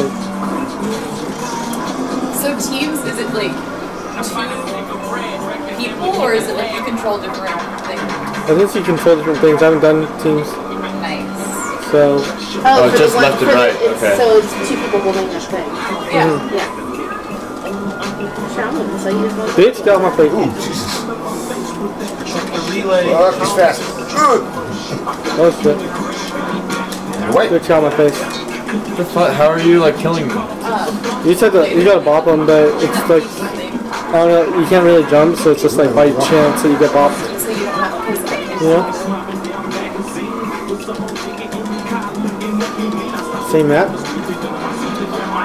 pick. So teams, is it like two people or is it like you control different things? I think you control different things. I haven't done teams, Nice. so Oh, Oh, for just the one, left and right, it's- okay. So it's two people holding the thing. Yeah. Yeah. Shaman, so you just want bitch, get out my face. Ooh, Jesus. Relay. Fuck, he's fast. Ugh. Oh shit, Get away. bitch, get out my face. The fuck? How are you like killing me? You just have to, you gotta bop them, but it's like, I don't know, you can't really jump, so it's just like by chance that you get bopped. So you don't have to pick You? Same map.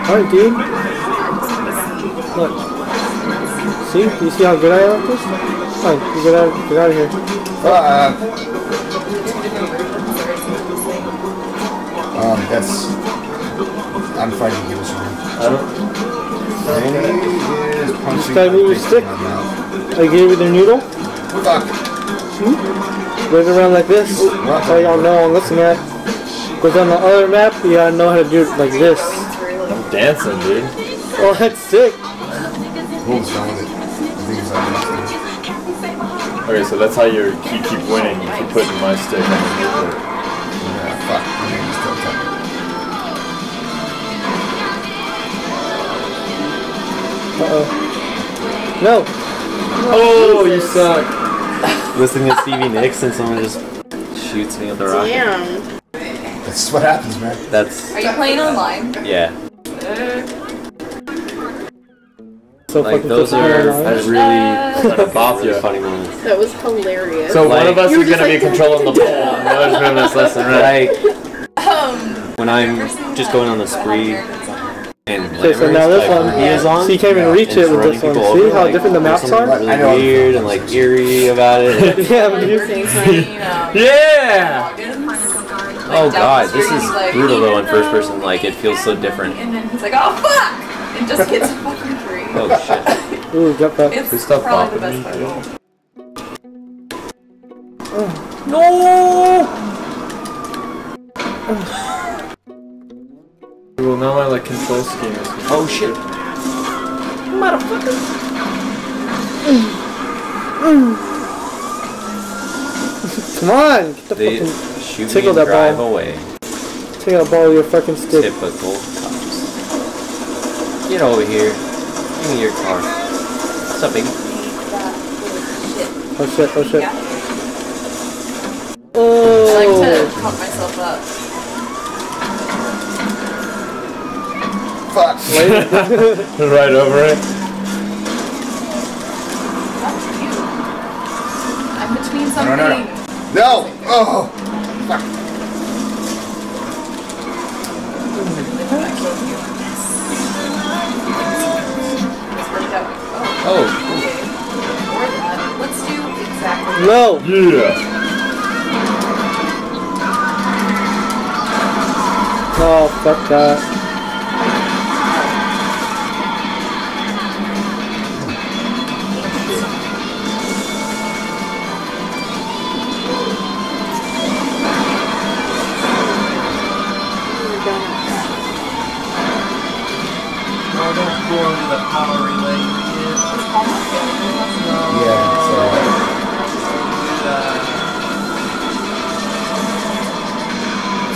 Alright, dude. Look. See? You see how good I am at this? Fine, you get out, get out of here. Uh, um, that's. I'm fighting against him. I don't. And he is punching gotta move my your face stick. in my mouth. I gave you the noodle. Fuck. Hmm? Wave it around like this. That's how y'all know on this map. But on the other map, you gotta know how to do it like this. I'm dancing, dude. Oh, that's sick. Who's done with it? I think it's like nothing. Okay, so that's how you you keep winning. You keep putting my stick on the Yeah, fuck. Uh-oh. No. Oh, you suck. Listening to Stevie Nicks and someone just shoots me with a rocket. Damn. That's what happens, man. That's Are you playing online? yeah. So Like those difficult are online. really Gotta really funny moments. That was hilarious. So one of us is gonna be controlling the ball, and the other's gonna miss left and right. Like Um, when I'm just going on the spree and Okay, so now this one, he is on. so you can't even reach it with running this one. See how like, different the there's maps something are? Really I know. weird and like eerie about it. Yeah, but you Yeah! oh god, this is brutal though in first person. Like it feels so different. And then he's like, oh fuck! It just gets fucking free. Oh shit. Ooh, get that. It's Please stop probably the bopping best me, part. No! Well, now my like control scheme is. Oh shit. Come on! Get the They fucking. shoot tickle and that drive ball. away. Take out a ball of your fucking stick. Typical cops. Get over here. Give me your car. What's up, baby? Oh shit, oh shit. Yeah. I like Oh! to pump myself up. Fuck. right over it. That's cute. I'm between something. no, no. No! Oh! Fuck. This worked out. Oh, Oh, okay. Or that. Let's do exactly. No! Yeah. Oh, fuck that. Don't into the power relay. Yeah, so.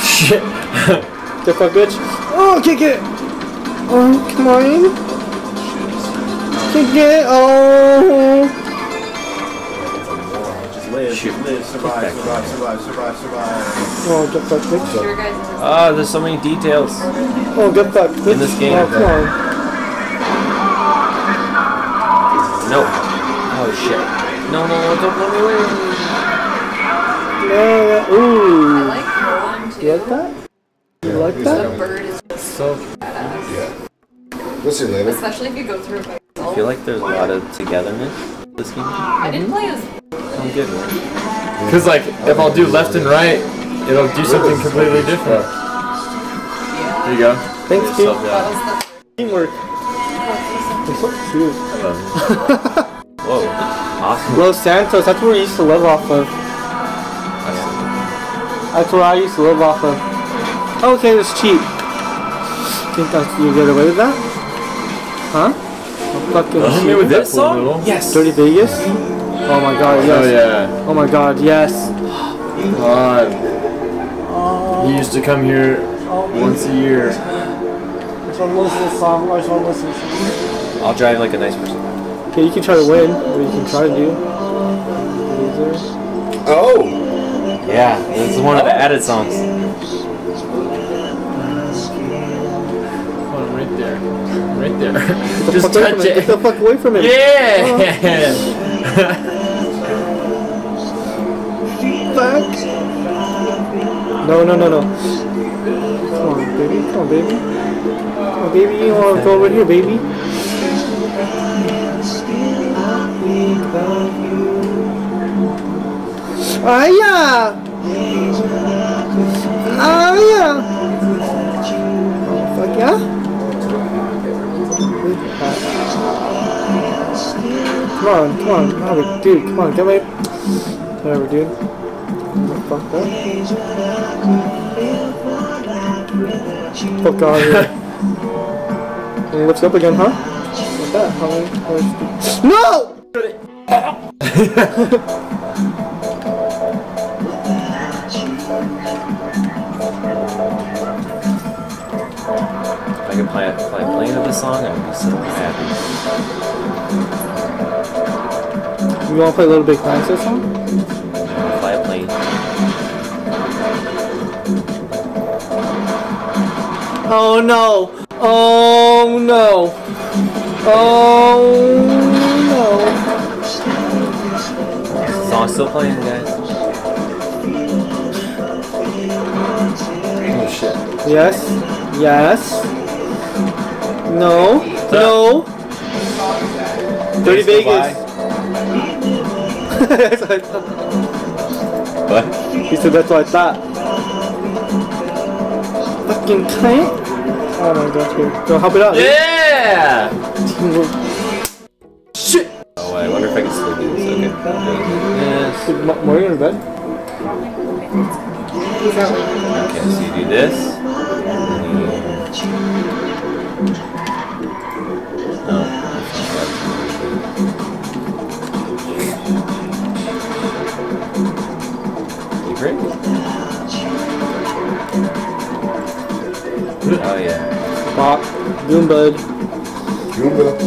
Shit. Get fuck, bitch. Oh, kick it! Oh, come on. Kick it! Oh! Just live. Shoot. Live. Survive, survive, survive, survive, survive. Oh, get fucked, bitch. Ah, there's so many details. Oh, get fucked, bitch. In this game. Oh, come on. No. Oh shit. No, no, no, don't let me win. No, that, I ooh. like Roland too. You like that? You like that? The that? bird is just So badass. Yeah. We'll see later. Especially if you go through it by I feel like there's a lot of togetherness this game. I didn't play as I'm good, man. Cause like if I'll do left and right, it'll do something completely different. There you go. Thanks, Yourself dude. down. that was the Teamwork. It's so cute. Whoa. Awesome. Los Santos, that's where we used to live off of. That's where I used to live off of. Oh, okay, it's cheap. Think that you get away with that? Huh? I'm fucking Wasn't with this serious. song? Yes. Dirty Vegas? Oh my god, yes. Oh yeah. Oh my god, yes. God. He used to come here once a year. I just want to listen to this song. I just want to listen to this song. I'll drive like a nice person. Okay, you can try to win, or you can try to do. Loser. Oh! Yeah, this is one of the added songs. Oh, right there. Right there. The Just fuck away from touch it. Get the fuck away from it. Yeah. Fuck. No, no, no, no. Come on, baby. Come on, baby. Come on, baby. You want to go over here, baby? Ah, yeah. Ah, yeah. Oh, fuck yeah. Come on, come on, Maverick, dude, come on, get me. Whatever, dude. Fuck that. Fuck out of here. And lift up again, huh? Like that, how many- No! play, play a plane of this song, I would be so happy. You wanna play a little big dinosaur song? Fly a plane. Oh no! Oh no! Oh no. Song's still playing, guys. Oh shit. Yes. Yes. No. No. Dirty Days go Vegas. That's what I thought. What? he said that's what I thought. Fucking cunt. Oh my gosh, here. Go help it out. Yeah. Shit! Oh, I wonder if I can still do this. Okay. Yes. Is Mo- Morgan in bed? Okay, so you do this. Bud. Goomba.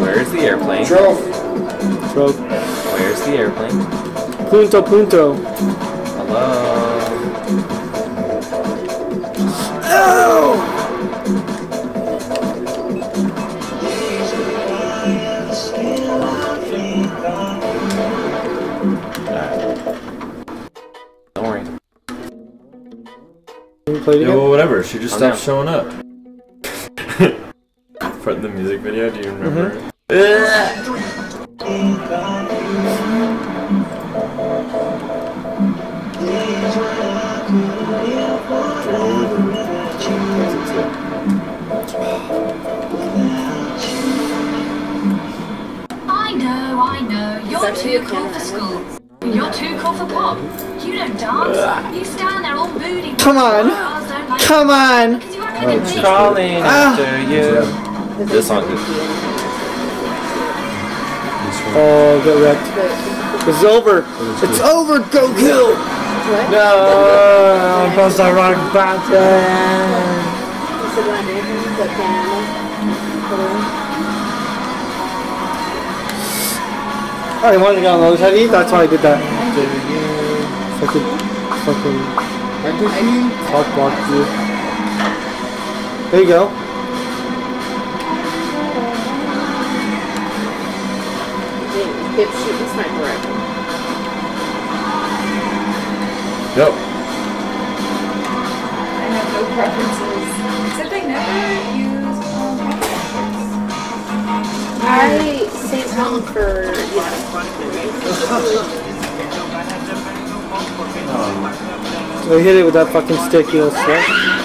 Where's the airplane? Troph. Stroke. Where's the airplane? Punto punto. Hello. Don't worry. Can you play it Yeah, again? well, whatever. She just Oh, stopped no. showing up. For the music video, do you remember? I know, I know. You're too cool for school. You're too cool for pop. You don't dance. You stand there all moody. Come on. Girls don't like Come on! Because you act like a bitch. Crawling Ah. after you. This song is Oh, get wrecked. It's over. It's over, Goku! What? No! I'm supposed to rock button. You said I did the piano. I didn't want to get on those heavy, that's why I did that. Fucking, fucking, cock block you. There you go. Dip shooting sniper rifle. Yep. I have no preferences. Except they never use um, I save home for, you know. So hit it with that fucking stick, you'll sweat.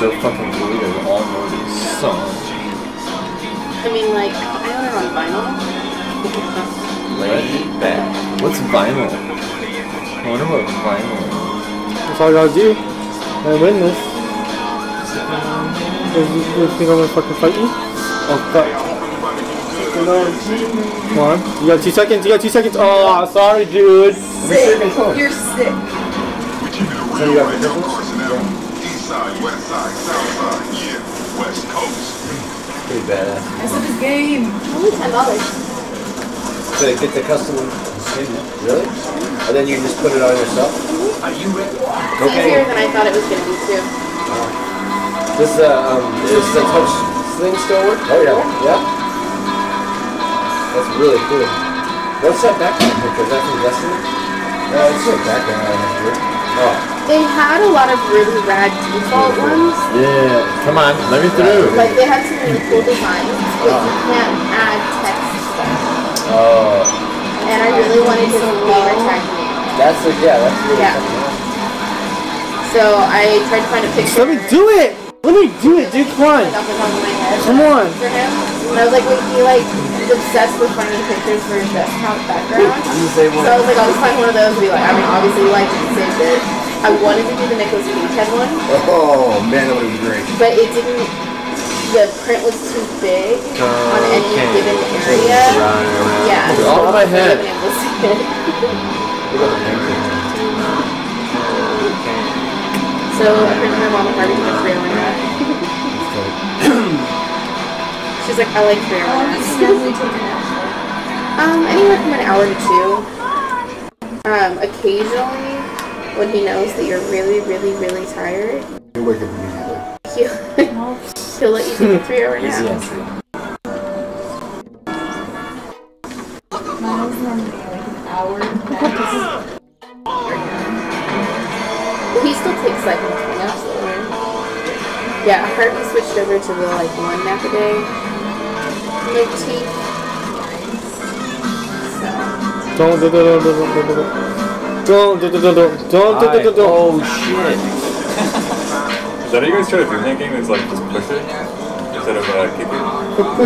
So fucking cool. You guys all know this song. I mean, like, I own it on vinyl. Lay back. What's vinyl? I wonder what vinyl is. That's all I gotta do. I win this. You you think I'm gonna fucking fight you? Oh fuck. Come on. You got two seconds. You got two seconds. Oh, sorry, dude. Sick. You're sick. So you got East side, west side, south side, yeah, west coast. Pretty badass. I said this game. Only ten dollars. So you get the custom skin, really? And then you can just put it on yourself? Are It's easier Okay. than I thought it was gonna be too. This the, um, does the touch thing still work? Oh, yeah. Yeah? That's really cool. What's that background picture? Is that from Destiny? Uh, it's a background I have here. Oh. They had a lot of really rad default ones. Yeah. Come on, let me through. Like they had some really cool designs, but you can't add text stuff. Oh. And I really wanted his gamer tag name. That's a, yeah, that's really Yeah. something. So I tried to find a picture. Let me do it. Let me do it, dude. Come on. Like off the top of my head. Come on. For him. And I was like, wait, he like is obsessed with finding pictures for his desktop background. So I was like, I'll just find one of those and be like, I mean, obviously you like it, you saved it. I wanted to do the Nicholas Beachhead one, Oh, man, that would be great. but it didn't. The print was too big on any Okay. given area. Yeah. It's so all in my I wasn't head. able to see it. So my mom and Barbie took a three hour. She's like, I like three hour naps. Um, anywhere from an hour to two. Um, occasionally, when he knows that you're really, really, really tired, You wake up immediately. he'll, he'll let you take a three hour nap. Well, he still takes like naps though, right? Yeah, Harvey switched over to the like one nap a day motif. So, Don't do do do do do do do. Don't do do do do. Don't do do do do. Oh shit. Is that how you guys try to do in that game? Is like just push it instead of uh, kick it?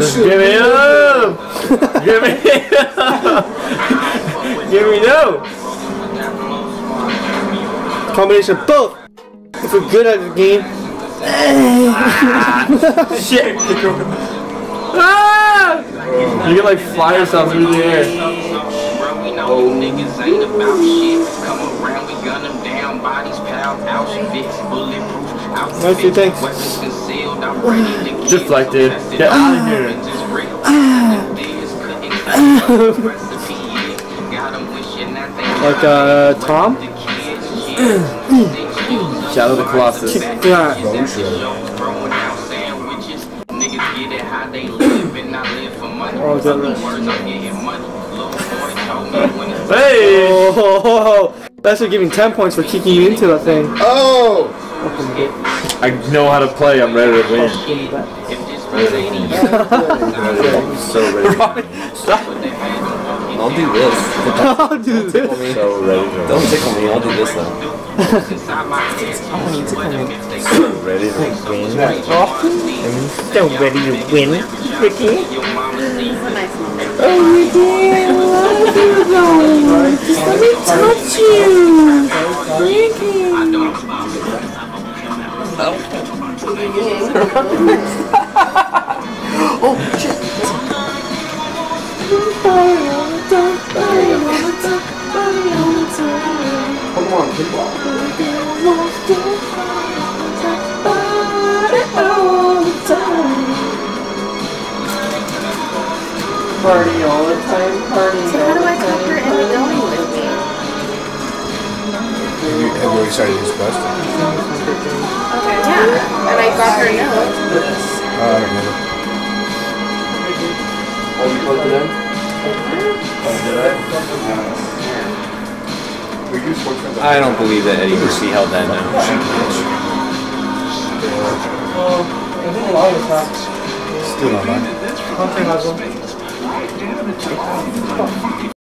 Just give me up! give me up! give me no! Combination of both. If we're good at the game. Shit! ah! You can like fly yourself through the air. Old niggas ain't about shit. Come around, we gun them down. Bodies piled, Auschwitz, bulletproof. Nice, dude, thanks. Weapons concealed. I'm ready to kill. Deflected. Tested Get out of here. It's real. This couldn't take the recipe. Got 'em wishing that they Like uh, Tom. the kids shit. Shadow the Colossus. Kick that. Throwing out me when it's Hey! Oh, that's for giving 10 points for kicking you into that thing. Oh! I know how to play, I'm ready to win. if this was any I'm so ready. I'll do this. I'll do this. So ready to Don't tickle me. I'll do this though. inside my head. So ready to win. So ready to win. Ricky. Your mama see it's a nice moment. I don't So Have you, have you started this quest? Okay. Yeah, and I got her note. Uh, I don't remember. I don't believe that Eddie Murphy held that note. Still not mine. Hunter has one.